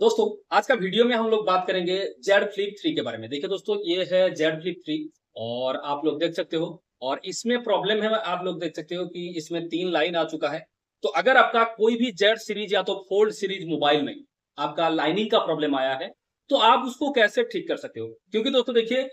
दोस्तों, आज का वीडियो में हम लोग बात करेंगे जेड फ्लिप थ्री के बारे में। देखिए दोस्तों, ये है जेड फ्लिप थ्री और आप लोग देख सकते हो, और इसमें प्रॉब्लम है, आप लोग देख सकते हो कि इसमें तीन लाइन आ चुका है। तो अगर आपका कोई भी जेड सीरीज़ या तो फोल्ड सीरीज़ मोबाइल में आपका लाइनिंग का प्रॉब्लम आया है तो आप उसको कैसे ठीक कर सकते हो? क्योंकि दोस्तों, देखिए,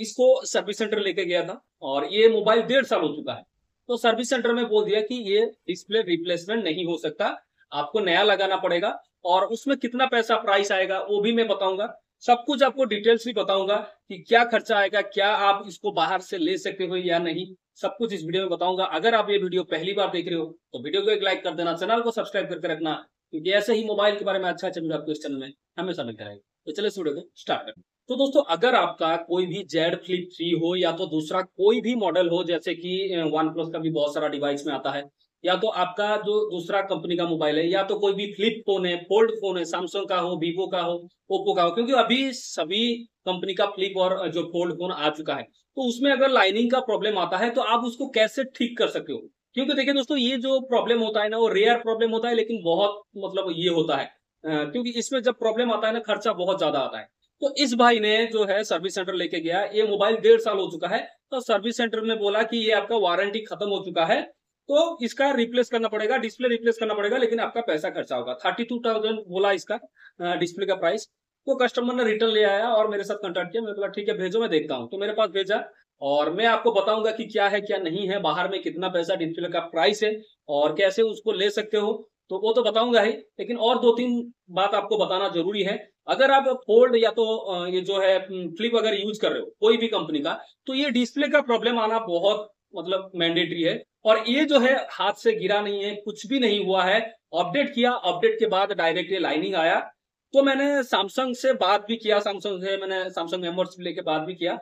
इसको सर्विस सेंटर लेके गया था और ये मोबाइल डेढ़ साल हो चुका है। तो सर्विस सेंटर में बोल दिया कि ये डिस्प्ले रिप्लेसमेंट नहीं हो सकता। आपको नया लगाना पड़ेगा और उसमें कितना पैसा प्राइस आएगा, वो भी मैं बताऊँगा। सब कुछ आपको डिटेल्स भी बताऊँगा कि क्या खर्चा आएगा, क्या आप इसको बाहर से ले सकते हो या नहीं। सब कुछ इस वीडियो में बताऊँगा। अगर आप ये वीडियो पहली बार देख रहे हो तो वीडियो को एक लाइक कर देना चैनल को सब्सक्राइब करके रखना, क्योंकि ऐसे ही मोबाइल के बारे में अच्छा अच्छा वीडियो आपको इस चैनल में हमेशा मिलता रहेगा। तो चले वीडियो को स्टार्ट करें तो दोस्तों, अगर आपका कोई भी जेड फ्लिप थ्री हो या तो दूसरा कोई भी मॉडल हो, जैसे कि वन प्लस का भी बहुत सारा डिवाइस में आता है या तो आपका जो दूसरा कंपनी का मोबाइल है, या तो कोई भी फ्लिप फ़ोन है फोल्ड फ़ोन है सैमसंग का हो वीवो का हो ओप्पो का हो, क्योंकि अभी सभी कंपनी का फ्लिप और जो फोल्ड फ़ोन आ चुका है। तो उसमें अगर लाइनिंग का प्रॉब्लम आता है तो आप उसको कैसे ठीक कर सकते हो? क्योंकि देखिए दोस्तों, ये जो प्रॉब्लम होता है ना, वो रेयर प्रॉब्लम होता है, लेकिन बहुत मतलब ये होता है। क्योंकि इसमें जब प्रॉब्लम आता है ना, खर्चा बहुत ज़्यादा आता है। तो इस भाई ने जो है सर्विस सेंटर लेके गया। ये मोबाइल डेढ़ साल हो चुका है। तो सर्विस सेंटर ने बोला कि ये आपका वारंटी खत्म हो चुका है। तो इसका रिप्लेस करना पड़ेगा डिस्प्ले रिप्लेस करना पड़ेगा, लेकिन आपका पैसा खर्चा होगा। थर्टी टू थाउज़ेंड बोला इसका डिस्प्ले का प्राइस तो कस्टमर ने रिटर्न ले आया और मेरे साथ कंटेक्ट किया। मैं बोला, ठीक है, भेजो, मैं देखता हूँ। तो मेरे पास भेजा और मैं आपको बताऊँगा कि क्या है, क्या नहीं है, बाहर में कितना पैसा डिस्प्ले का प्राइस है और कैसे उसको ले सकते हो। तो वो तो बताऊँगा ही, लेकिन और दो तीन बात आपको बताना ज़रूरी है। अगर आप फोल्ड या तो ये जो है फ्लिप अगर यूज़ कर रहे हो, कोई भी कंपनी का तो ये डिस्प्ले का प्रॉब्लम आना बहुत मतलब मैंडेटरी है। और ये जो है, हाथ से गिरा नहीं है, कुछ भी नहीं हुआ है। अपडेट किया अपडेट के बाद डायरेक्ट ये लाइनिंग आया। तो मैंने सैमसंग से बात भी किया सैमसंग से मैंने सैमसंग मेंबर्स लेके बात भी किया।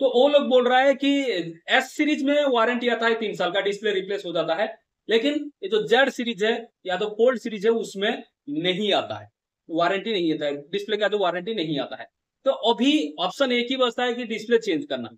तो वो लोग बोल रहा है कि एस सीरीज़ में वारंटी आता है, तीन साल का डिस्प्ले रिप्लेस हो जाता है। लेकिन ये जो जेड सीरीज़ है, या तो फोल्ड सीरीज़ है, उसमें नहीं आता है। वारंटी नहीं आता है। डिस्प्ले का तो वारंटी नहीं आता है। तो अभी ऑप्शन एक ही बचता है कि डिस्प्ले चेंज करना।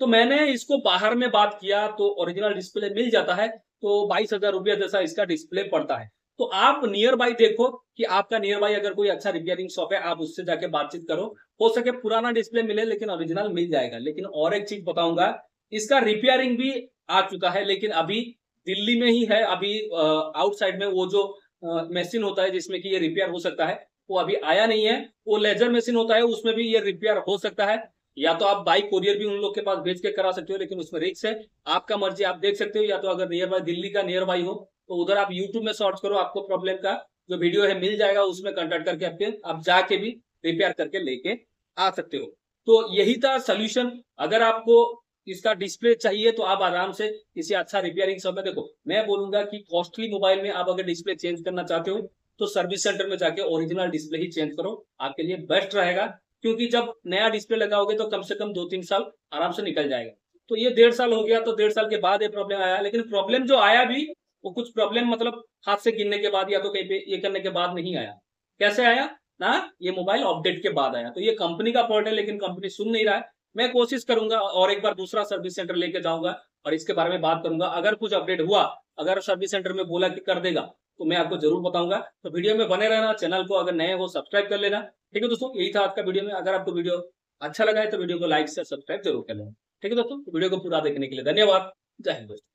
तो मैंने इसको बाहर में बात किया तो ओरिजिनल डिस्प्ले मिल जाता है तो बाईस हज़ार रुपया जैसा इसका डिस्प्ले पड़ता है। तो आप नियर बाई देखो कि आपका नियर बाई अगर कोई अच्छा रिपेयरिंग शॉप है, आप उससे जाके बातचीत करो। हो सके पुराना डिस्प्ले मिले, लेकिन ओरिजिनल मिल जाएगा। लेकिन और एक चीज़ बताऊँगा, इसका रिपेयरिंग भी आ चुका है, लेकिन अभी दिल्ली में ही है। अभी आउटसाइड में वो जो मशीन होता है जिसमें कि ये रिपेयर हो सकता है, वो अभी आया नहीं है। वो लेजर मशीन होता है, उसमें भी ये रिपेयर हो सकता है। या तो आप बाइक कोरियर भी उन लोग के पास भेज के करा सकते हो, लेकिन उसमें रिक्स है। आपका मर्ज़ी, आप देख सकते हो, या तो अगर नियर बाय दिल्ली का नियर बाई हो तो उधर आप यूट्यूब में सर्च करो, आपको प्रॉब्लम का जो वीडियो है मिल जाएगा, उसमें कंटेक्ट करके आपके, आप जाके भी रिपेयर करके लेके आ सकते हो। तो यही था सोल्यूशन अगर आपको इसका डिस्प्ले चाहिए तो आप आराम से किसी अच्छा रिपेयरिंग शॉप में देखो। मैं बोलूँगा कि कॉस्टली मोबाइल में आप अगर डिस्प्ले चेंज करना चाहते हो तो सर्विस सेंटर में जाके ओरिजिनल डिस्प्ले ही चेंज करो। आपके लिए बेस्ट रहेगा। क्योंकि जब नया डिस्प्ले लगाओगे तो कम से कम दो तीन साल आराम से निकल जाएगा। तो ये डेढ़ साल हो गया तो डेढ़ साल के बाद ये प्रॉब्लम आया, लेकिन प्रॉब्लम जो आया भी, वो कुछ प्रॉब्लम मतलब हाथ से गिरने के बाद या तो कहीं पे ये करने के बाद नहीं आया। कैसे आया? ना, ये मोबाइल अपडेट के बाद आया। तो ये कंपनी का फॉल्ट है, लेकिन कंपनी सुन नहीं रहा है। मैं कोशिश करूँगा और एक बार दूसरा सर्विस सेंटर लेके जाऊँगा और इसके बारे में बात करूँगा। अगर कुछ अपडेट हुआ, अगर सर्विस सेंटर में बोला कि कर देगा तो मैं आपको ज़रूर बताऊँगा। तो वीडियो में बने रहना, चैनल को अगर नए हो, सब्सक्राइब कर लेना। ठीक है दोस्तों, यही था आज का वीडियो में। अगर आपको वीडियो अच्छा लगा है तो वीडियो को लाइक से सब्सक्राइब ज़रूर कर लेना। ठीक है दोस्तों, वीडियो को पूरा देखने के लिए धन्यवाद। जय हिंद दोस्तों।